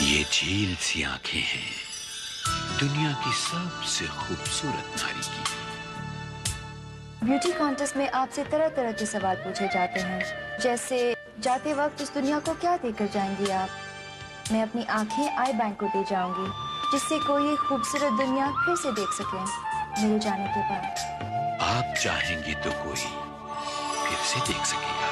ये झील सी आँखें हैं। दुनिया की सबसे खूबसूरत नारी की। ब्यूटी कॉन्टेस्ट में आपसे तरह तरह के सवाल पूछे जाते हैं। जैसे जाते वक्त इस दुनिया को क्या देकर जाएँगी आप? मैं अपनी आँखें आई बैंक को दे जाऊँगी जिससे कोई ये खूबसूरत दुनिया फिर से देख सके मेरे जाने के बाद। आप चाहेंगी तो कोई फिर से देख सकेगा।